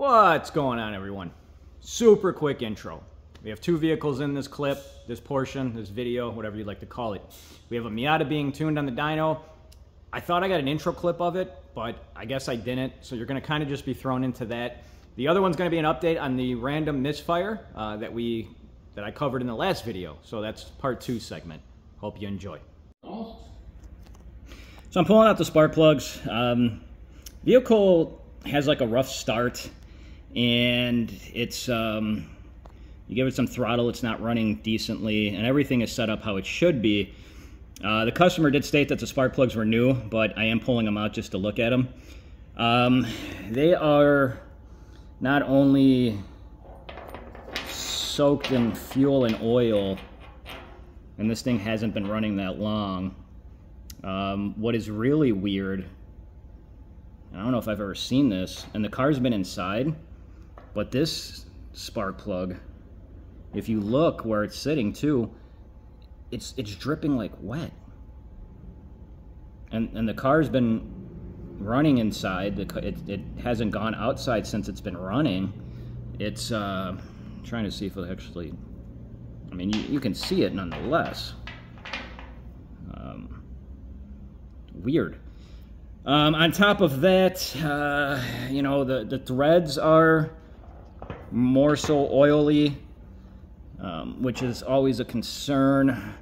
What's going on everyone? Super quick intro. We have two vehicles in this clip, this portion, this video, whatever you'd like to call it. We have a Miata being tuned on the dyno. I thought I got an intro clip of it, but I guess I didn't. So you're gonna kind of just be thrown into that. The other one's gonna be an update on the random misfire uh, that we that I covered in the last video. So that's part two segment. Hope you enjoy. So I'm pulling out the spark plugs. Um, vehicle has like a rough start and it's um, you give it some throttle it's not running decently and everything is set up how it should be. Uh, the customer did state that the spark plugs were new but I am pulling them out just to look at them um, they are not only soaked in fuel and oil and this thing hasn't been running that long. Um, what is really weird I don't know if I've ever seen this and the car's been inside but this spark plug, if you look where it's sitting too, it's it's dripping like wet. And and the car's been running inside. The it, it hasn't gone outside since it's been running. It's uh, trying to see if it actually. I mean, you, you can see it nonetheless. Um, weird. Um, on top of that, uh, you know, the, the threads are more so oily, um, which is always a concern.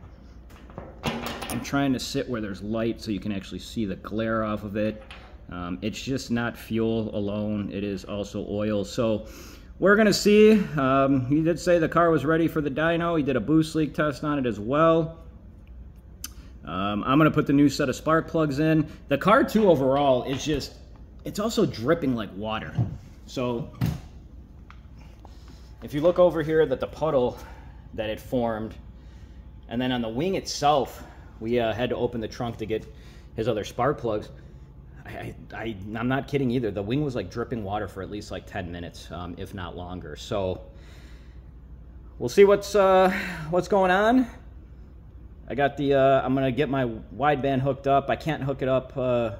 I'm trying to sit where there's light so you can actually see the glare off of it. Um, it's just not fuel alone, it is also oil. So we're gonna see. Um, he did say the car was ready for the dyno. He did a boost leak test on it as well. Um, I'm gonna put the new set of spark plugs in. The car too overall is just, it's also dripping like water. So if you look over here that the puddle that it formed, and then on the wing itself, we uh, had to open the trunk to get his other spark plugs. I, I, am not kidding either. The wing was like dripping water for at least like 10 minutes, um, if not longer. So we'll see what's uh, what's going on. I got the, uh, I'm gonna get my wideband hooked up. I can't hook it up. Uh,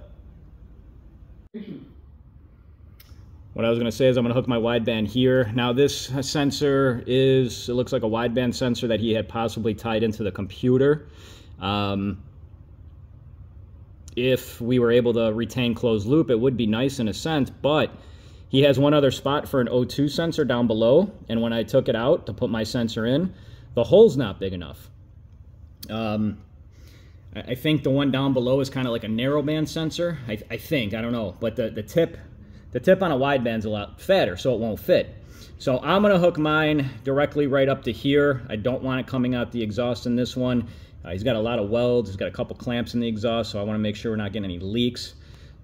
what I was going to say is I'm going to hook my wideband here. Now this sensor is, it looks like a wideband sensor that he had possibly tied into the computer. Um, if we were able to retain closed loop, it would be nice in a sense, but he has one other spot for an O2 sensor down below, and when I took it out to put my sensor in, the hole's not big enough. Um, I think the one down below is kind of like a narrowband sensor. I, I, think, I don't know, but the, the tip the tip on a wideband's a lot fatter, so it won't fit. So I'm gonna hook mine directly right up to here. I don't want it coming out the exhaust in this one. Uh, he's got a lot of welds, he's got a couple clamps in the exhaust, so I wanna make sure we're not getting any leaks.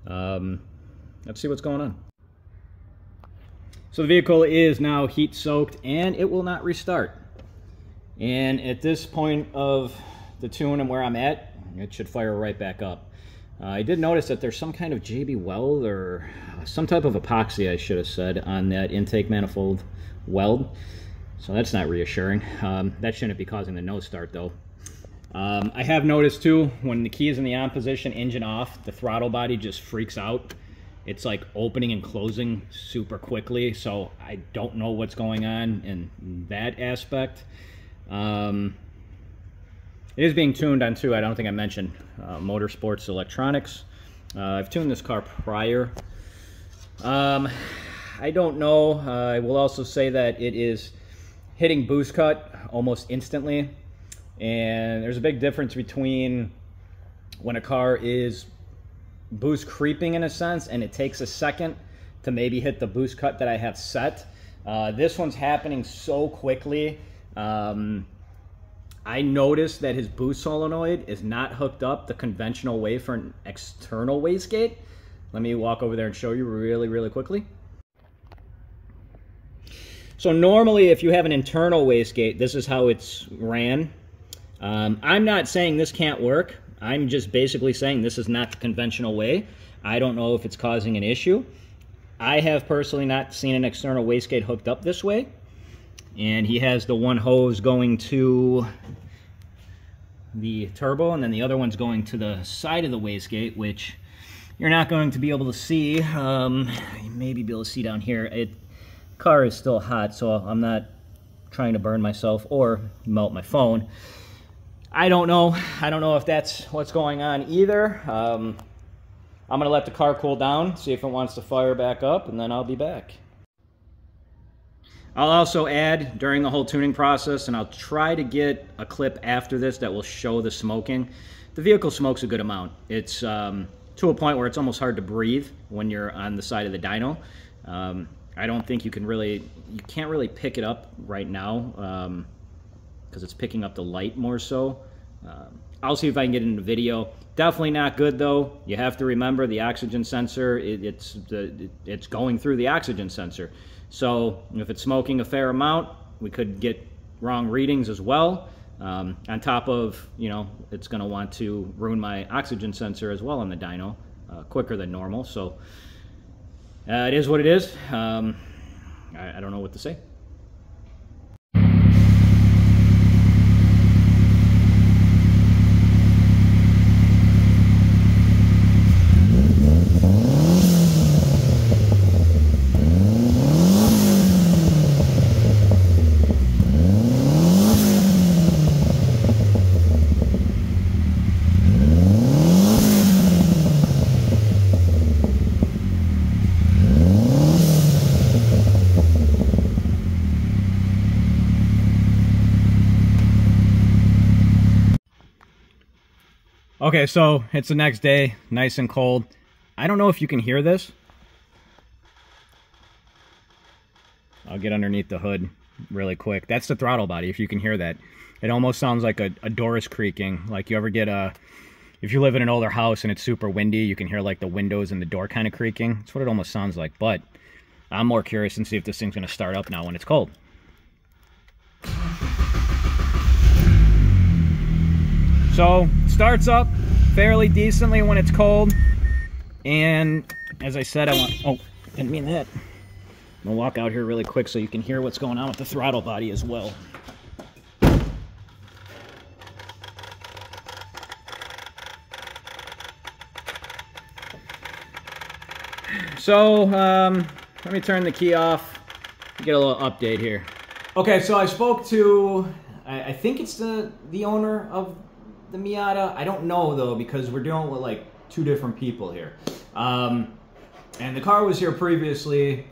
Um, let's see what's going on. So the vehicle is now heat soaked and it will not restart. And at this point of the tune and where I'm at, it should fire right back up. Uh, I did notice that there's some kind of JB Weld or some type of epoxy, I should have said, on that intake manifold weld. So that's not reassuring. Um, that shouldn't be causing the no start though. Um, I have noticed too, when the key is in the on position, engine off, the throttle body just freaks out. It's like opening and closing super quickly, so I don't know what's going on in that aspect. Um, it is being tuned on too, I don't think I mentioned, uh, Motorsports Electronics. Uh, I've tuned this car prior. Um, I don't know. Uh, I will also say that it is hitting boost cut almost instantly. And there's a big difference between when a car is boost creeping in a sense and it takes a second to maybe hit the boost cut that I have set. Uh, this one's happening so quickly. Um, I noticed that his boost solenoid is not hooked up the conventional way for an external wastegate. Let me walk over there and show you really, really quickly. So normally if you have an internal wastegate, this is how it's ran. Um, I'm not saying this can't work. I'm just basically saying this is not the conventional way. I don't know if it's causing an issue. I have personally not seen an external wastegate hooked up this way and he has the one hose going to the turbo and then the other one's going to the side of the wastegate which you're not going to be able to see um, maybe be able to see down here it car is still hot, so I'm not trying to burn myself or melt my phone. I don't know. I don't know if that's what's going on either. Um, I'm going to let the car cool down, see if it wants to fire back up, and then I'll be back. I'll also add during the whole tuning process, and I'll try to get a clip after this that will show the smoking. The vehicle smokes a good amount. It's um, to a point where it's almost hard to breathe when you're on the side of the dyno. Um, I don't think you can really, you can't really pick it up right now because um, it's picking up the light more so. Um, I'll see if I can get into video. Definitely not good though. You have to remember the oxygen sensor, it, it's, the, it's going through the oxygen sensor. So if it's smoking a fair amount, we could get wrong readings as well. Um, on top of, you know, it's going to want to ruin my oxygen sensor as well on the dyno uh, quicker than normal. So uh, it is what it is. Um, I, I don't know what to say. Okay, so it's the next day, nice and cold. I don't know if you can hear this. I'll get underneath the hood really quick. That's the throttle body, if you can hear that. It almost sounds like a, a door is creaking. Like you ever get a, if you live in an older house and it's super windy, you can hear like the windows and the door kind of creaking. That's what it almost sounds like. But I'm more curious and see if this thing's going to start up now when it's cold. So starts up fairly decently when it's cold. And as I said, I want, oh, didn't mean that. I'm gonna walk out here really quick so you can hear what's going on with the throttle body as well. So, um, let me turn the key off, get a little update here. Okay, so I spoke to, I, I think it's the, the owner of the Miata. I don't know though because we're dealing with like two different people here. Um, and the car was here previously,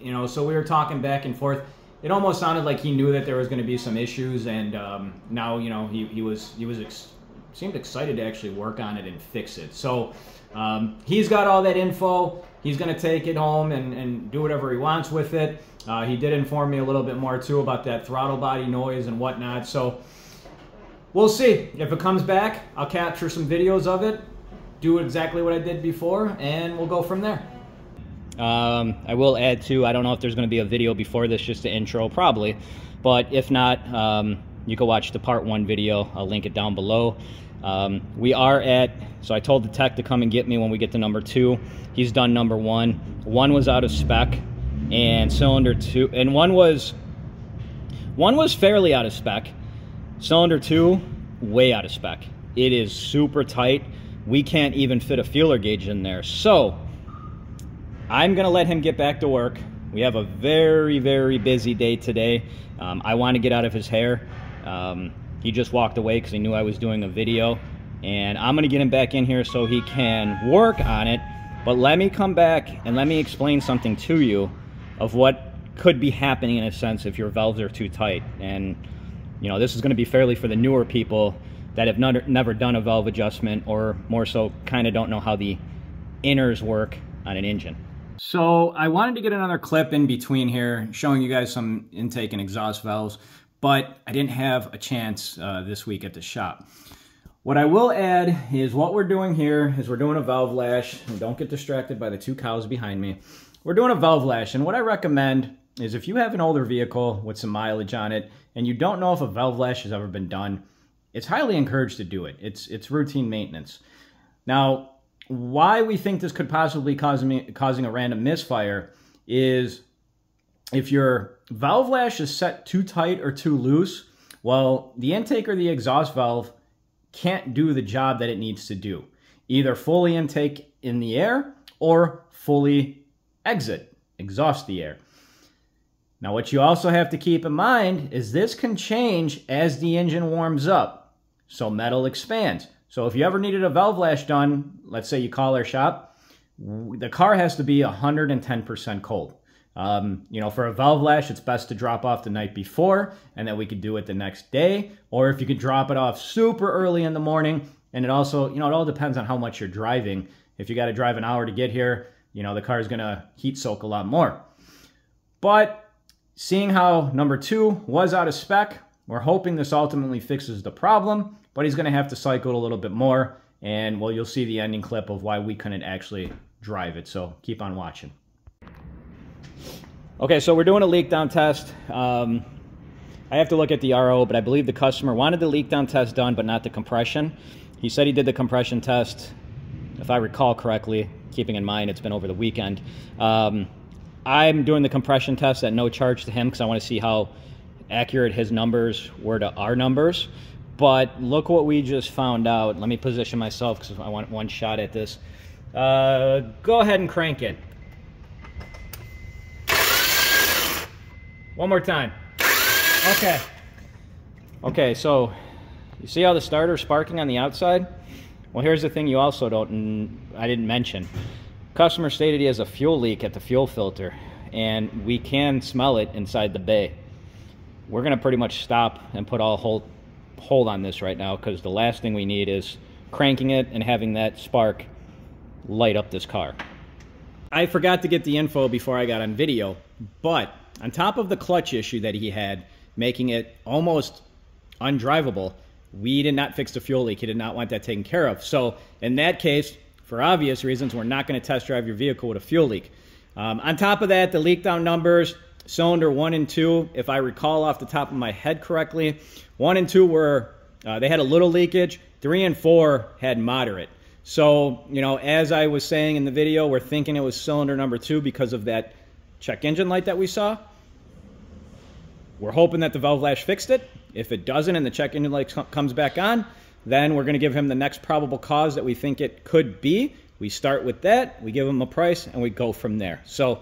you know, so we were talking back and forth. It almost sounded like he knew that there was going to be some issues, and um, now you know he, he was he was ex- seemed excited to actually work on it and fix it. So um, he's got all that info. He's going to take it home and, and do whatever he wants with it. Uh, he did inform me a little bit more too about that throttle body noise and whatnot. So we'll see. If it comes back, I'll capture some videos of it, do exactly what I did before, and we'll go from there. Um, I will add too, I don't know if there's going to be a video before this, just the intro, probably. But if not, um, you can watch the part one video. I'll link it down below. Um, we are at, so I told the tech to come and get me when we get to number two. He's done number one. One was out of spec, and cylinder two, and one was, one was fairly out of spec. Cylinder 2, way out of spec. It is super tight. We can't even fit a feeler gauge in there. So, I'm to let him get back to work. We have a very, very busy day today. Um, I want to get out of his hair. Um, he just walked away because he knew I was doing a video. And I'm to get him back in here so he can work on it. But let me come back and let me explain something to you of what could be happening in a sense if your valves are too tight. And you know, this is going to be fairly for the newer people that have not, never done a valve adjustment or more so kind of don't know how the inners work on an engine. So I wanted to get another clip in between here showing you guys some intake and exhaust valves, but I didn't have a chance uh, this week at the shop. What I will add is what we're doing here is we're doing a valve lash. And don't get distracted by the two cows behind me. We're doing a valve lash, and what I recommend is if you have an older vehicle with some mileage on it and you don't know if a valve lash has ever been done, it's highly encouraged to do it. It's, it's routine maintenance. Now, why we think this could possibly cause me, causing a random misfire is if your valve lash is set too tight or too loose, well, the intake or the exhaust valve can't do the job that it needs to do. Either fully intake in the air or fully exit, exhaust the air. Now, what you also have to keep in mind is this can change as the engine warms up. So metal expands. So if you ever needed a valve lash done, let's say you call our shop, the car has to be 110% cold. Um, you know, for a valve lash, it's best to drop off the night before and then we could do it the next day. Or if you could drop it off super early in the morning, and it also, you know, it all depends on how much you're driving. If you got to drive an hour to get here, you know, the car is going to heat soak a lot more. But seeing how number two was out of spec, we're hoping this ultimately fixes the problem, but he's going to have to cycle it a little bit more. And well, you'll see the ending clip of why we couldn't actually drive it. So keep on watching. Okay, so we're doing a leak down test. Um, I have to look at the RO, but I believe the customer wanted the leak down test done, but not the compression. He said he did the compression test, if I recall correctly, keeping in mind it's been over the weekend. Um, I'm doing the compression test at no charge to him because I want to see how accurate his numbers were to our numbers. But look what we just found out. Let me position myself because I want one shot at this. Uh, go ahead and crank it. One more time. Okay. Okay, so you see how the starter's sparking on the outside? Well, here's the thing you also don't, I didn't mention. Customer stated he has a fuel leak at the fuel filter, and we can smell it inside the bay. We're gonna pretty much stop and put all hold, hold on this right now because the last thing we need is cranking it and having that spark light up this car. I forgot to get the info before I got on video, but on top of the clutch issue that he had, making it almost undrivable, we did not fix the fuel leak. He did not want that taken care of. So in that case, for obvious reasons, we're not going to test drive your vehicle with a fuel leak. Um, on top of that, the leak down numbers, cylinder one and two, if I recall off the top of my head correctly, one and two were, uh, they had a little leakage. Three and four had moderate. So, you know, as I was saying in the video, we're thinking it was cylinder number two because of that check engine light that we saw. We're hoping that the valve lash fixed it. If it doesn't and the check engine light comes back on, then we're going to give him the next probable cause that we think it could be. We start with that, we give him a price, and we go from there. So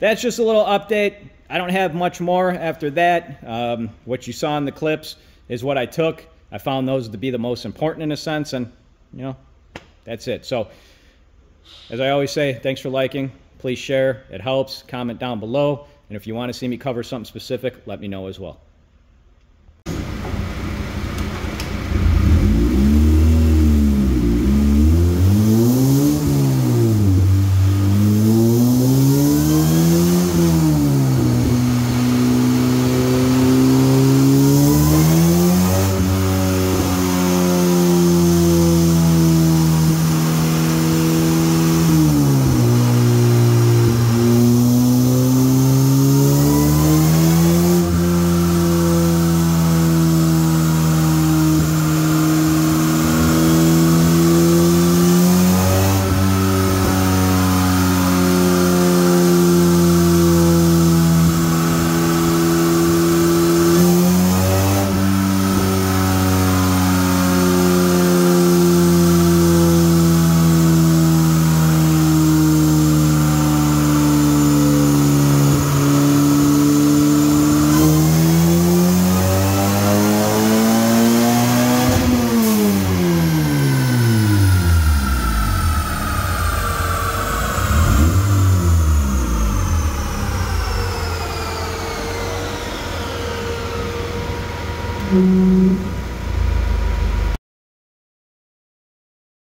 that's just a little update. I don't have much more after that. Um, what you saw in the clips is what I took. I found those to be the most important in a sense, and you know, that's it. So, as I always say, thanks for liking. Please share. It helps. Comment down below. And if you want to see me cover something specific, let me know as well.